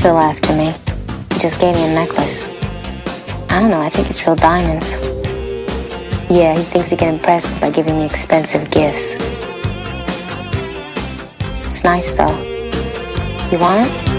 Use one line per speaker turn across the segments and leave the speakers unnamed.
still after me. He just gave me a necklace. I don't know, I think it's real diamonds. Yeah, he thinks he can impress me by giving me expensive gifts. It's nice though. You want it?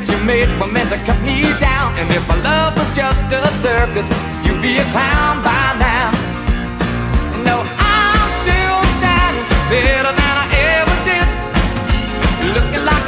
mistakes you
made were meant to cut me down. And if my love was just a circus, you'd be a clown by now. No, I'm still standing better than I ever did. Looking like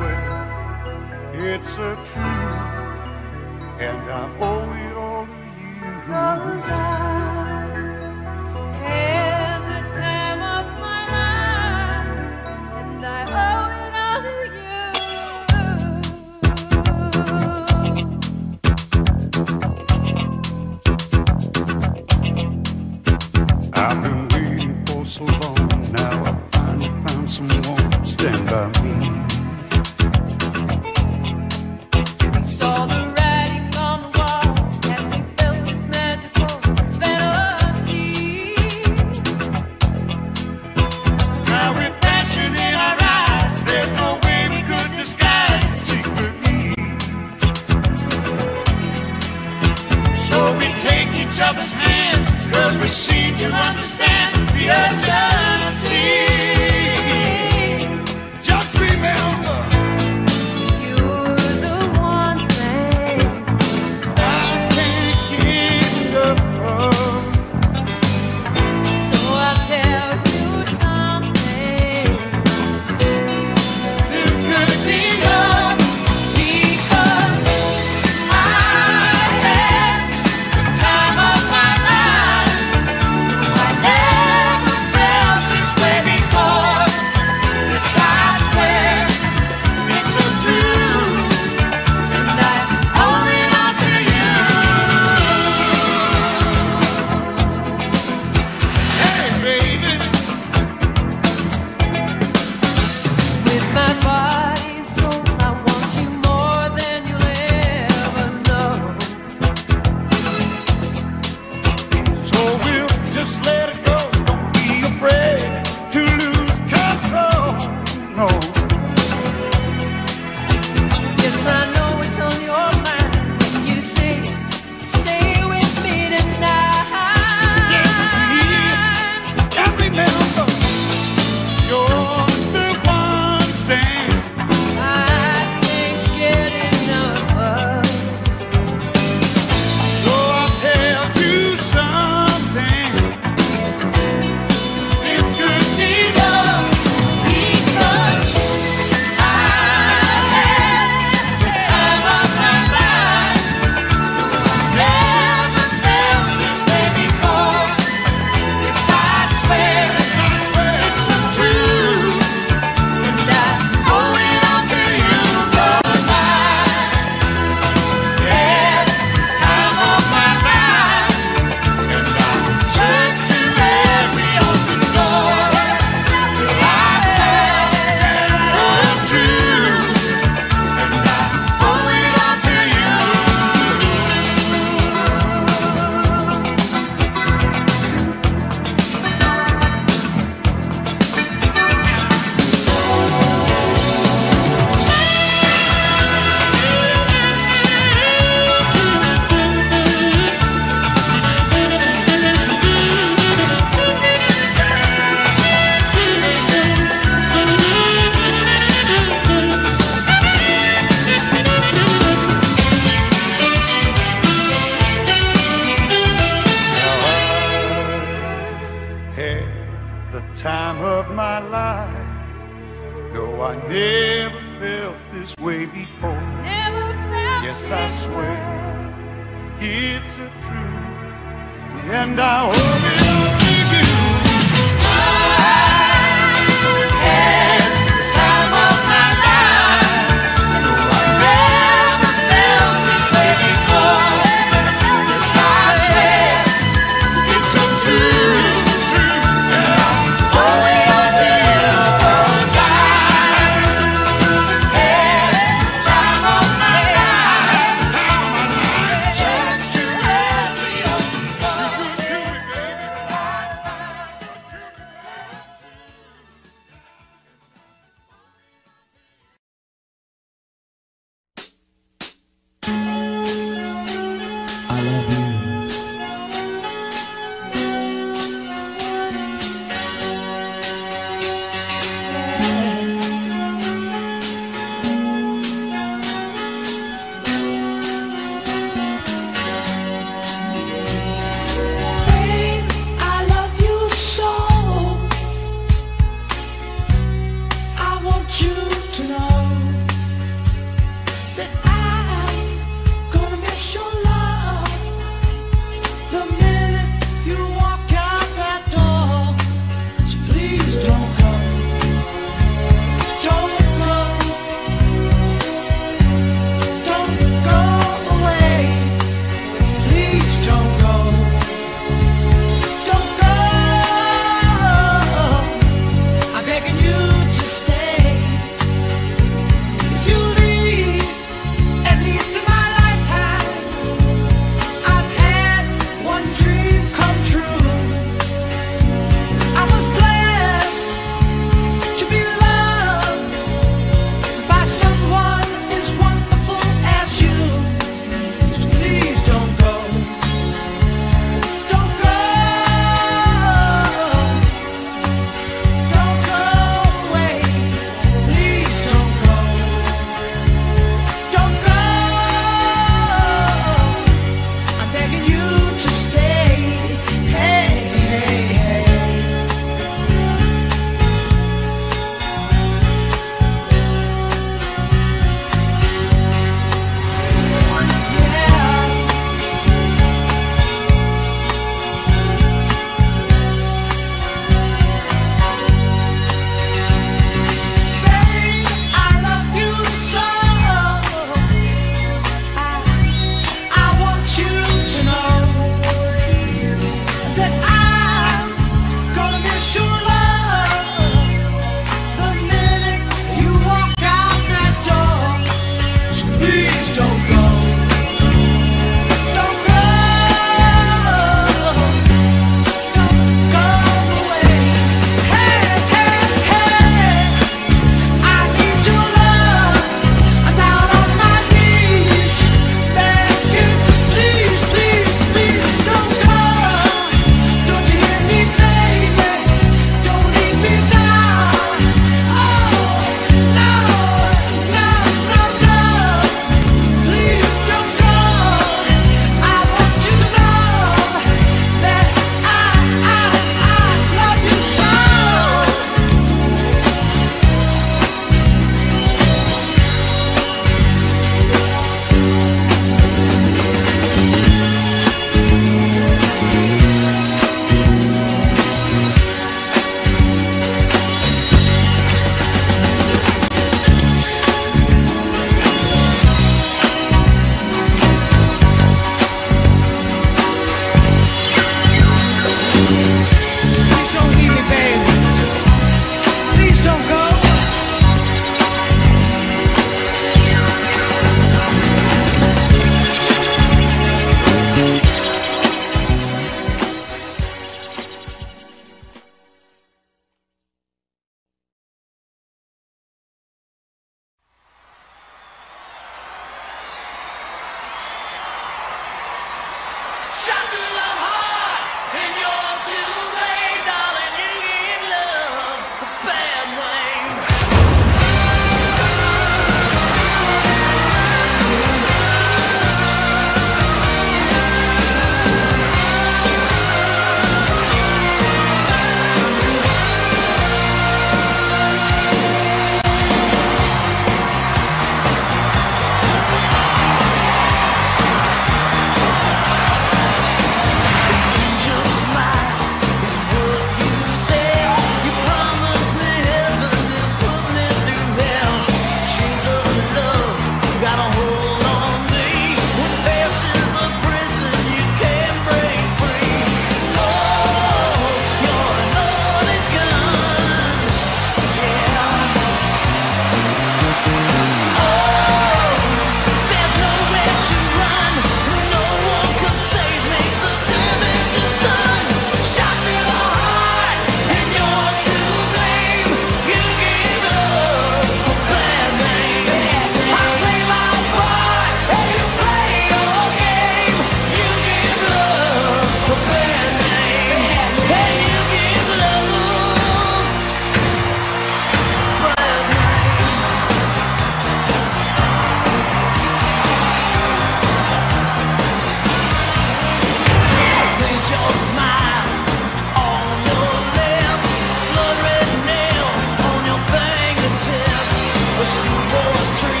Schoolboys tree.